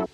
All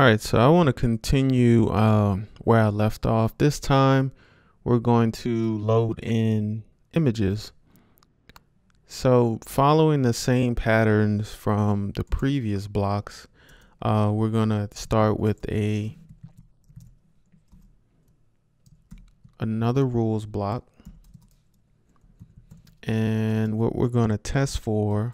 right, so I want to continue um, where I left off. This time, we're going to load in images. So following the same patterns from the previous blocks, uh, we're going to start with a another rules block. And what we're going to test for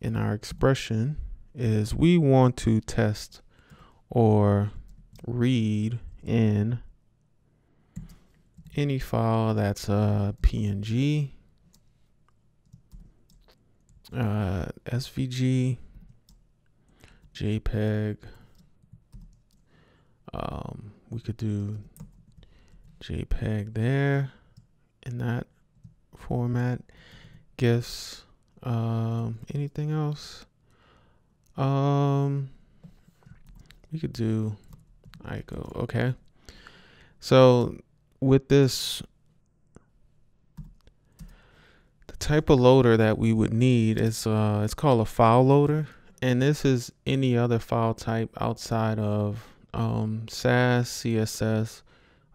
in our expression is we want to test or read in any file that's a PNG, uh, SVG, JPEG. Um, we could do JPEG there in that format. GIFs um, anything else? Um, we could do ICO. Okay. So with this, the type of loader that we would need is uh, it's called a file loader, and this is any other file type outside of um, Sass, CSS,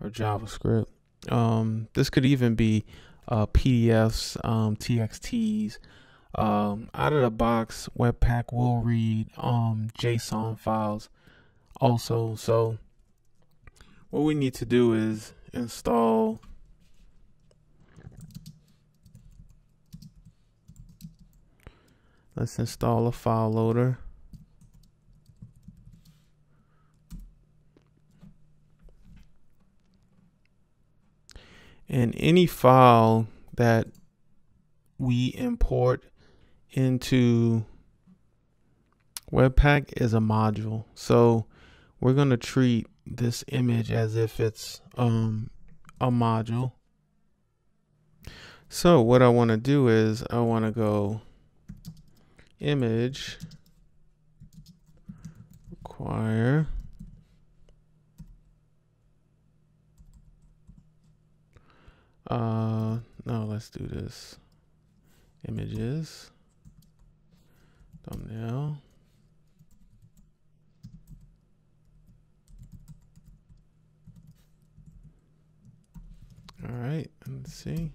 or JavaScript. Um, this could even be uh, PDFs, um, TXTs, um, out of the box, Webpack will read um, JSON files also. So what we need to do is install let's install a file loader. And any file that we import into Webpack is a module. So we're going to treat this image as if it's um, a module. So what I want to do is I want to go image require uh no let's do this images thumbnail. All right, let's see.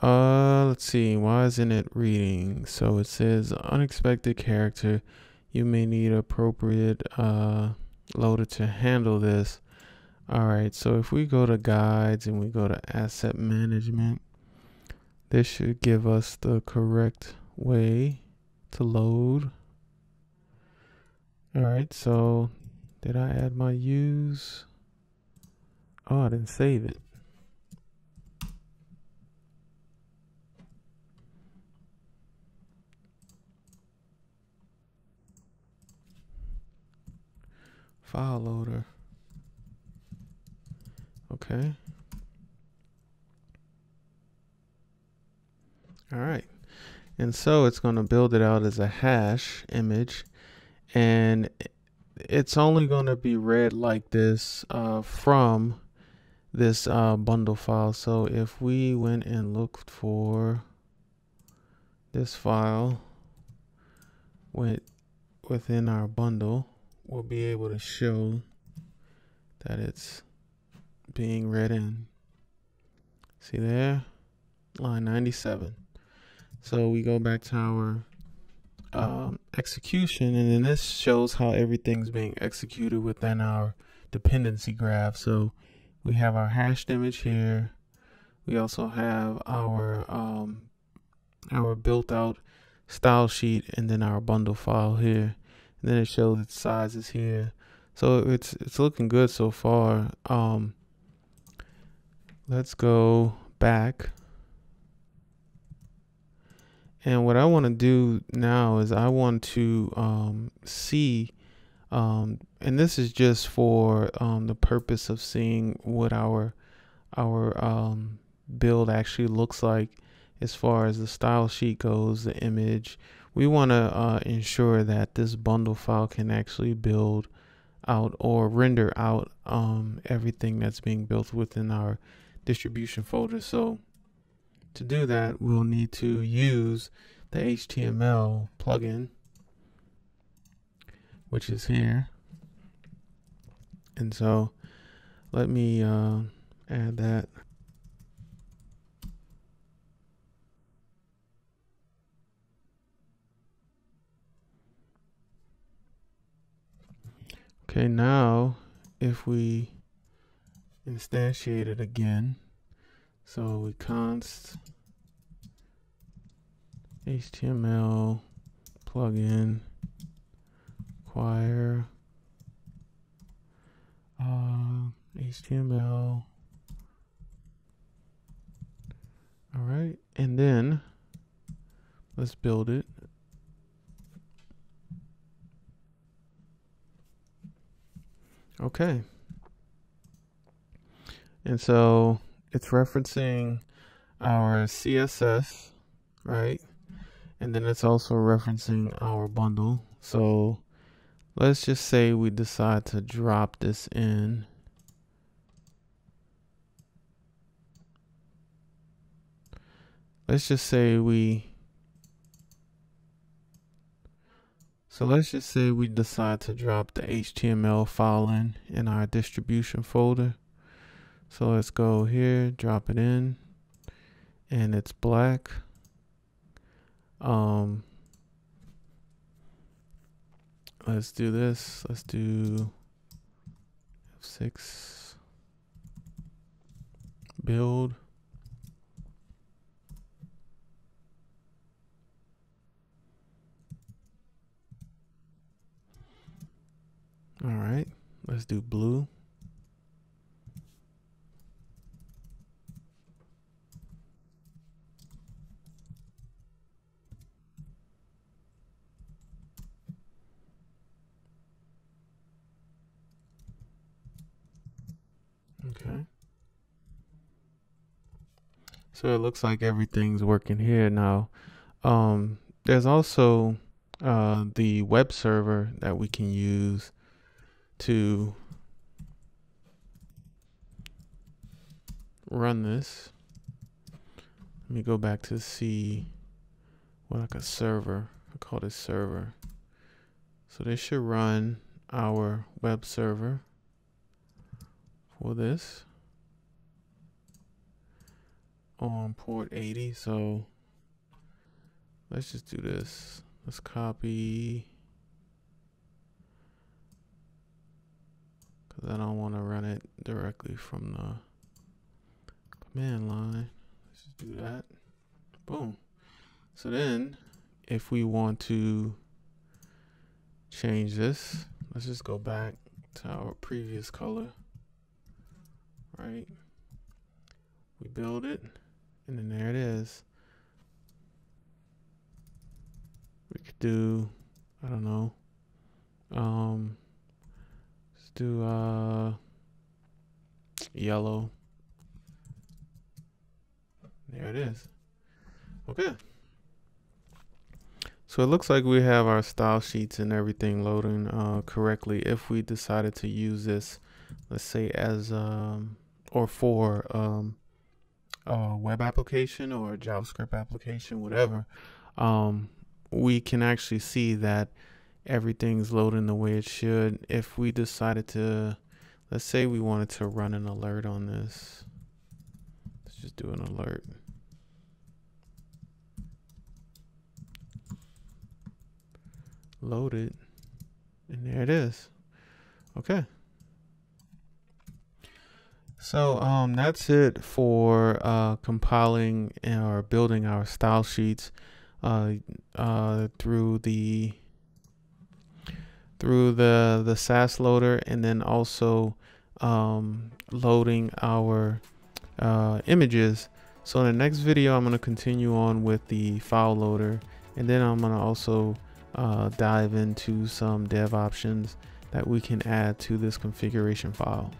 Uh, let's see. Why isn't it reading? So it says unexpected character. You may need appropriate uh, loader to handle this. All right, so if we go to guides and we go to asset management, this should give us the correct way to load. All right, so did I add my use? Oh, I didn't save it. File loader. Okay. All right. And so it's going to build it out as a hash image. And it's only going to be read like this uh, from this uh, bundle file. So if we went and looked for this file with, within our bundle, we'll be able to show that it's being read in. See there? Line 97. So we go back to our um, execution, and then this shows how everything's being executed within our dependency graph. So we have our hashed image here. We also have our um, our built out style sheet, and then our bundle file here. And then it shows its sizes here. So it's it's looking good so far. Um, let's go back. And what I want to do now is I want to um, see, um, and this is just for um, the purpose of seeing what our our um, build actually looks like as far as the style sheet goes, the image. We want to uh, ensure that this bundle file can actually build out or render out um, everything that's being built within our distribution folder. So to do that, we'll need to use the HTML plugin, which is here. And so let me uh, add that. Okay, now if we instantiate it again, so we const HTML plugin acquire uh, HTML. All right, and then let's build it. Okay. And so it's referencing our CSS, right? And then it's also referencing our bundle. So let's just say we decide to drop this in. Let's just say we So let's just say we decide to drop the HTML file in in our distribution folder. So let's go here, drop it in, and it's black. Um, let's do this. Let's do F6 build. All right, let's do blue. Okay. So it looks like everything's working here now. Um, there's also uh, the web server that we can use to run this. Let me go back to see what like a server. I call this server. So this should run our web server for this on port 80. So let's just do this. Let's copy because I want to run it directly from the command line. Let's just do that. Boom. So then if we want to change this, let's just go back to our previous color, right? We build it and then there it is. We could do, I don't know, um, do uh yellow. There it is. Okay. So it looks like we have our style sheets and everything loading uh, correctly. If we decided to use this, let's say as um, or for um, a web application or a JavaScript application, whatever, um, we can actually see that everything's loading the way it should. If we decided to, let's say we wanted to run an alert on this, let's just do an alert. Load it, and there it is. Okay. So um, that's it for uh, compiling or building our style sheets uh, uh, through the through the the Sass loader and then also um, loading our uh, images. So in the next video, I'm going to continue on with the file loader and then I'm going to also uh, dive into some dev options that we can add to this configuration file.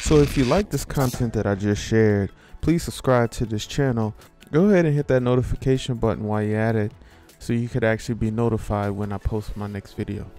So if you like this content that I just shared, please subscribe to this channel. Go ahead and hit that notification button while you're at it so you could actually be notified when I post my next video.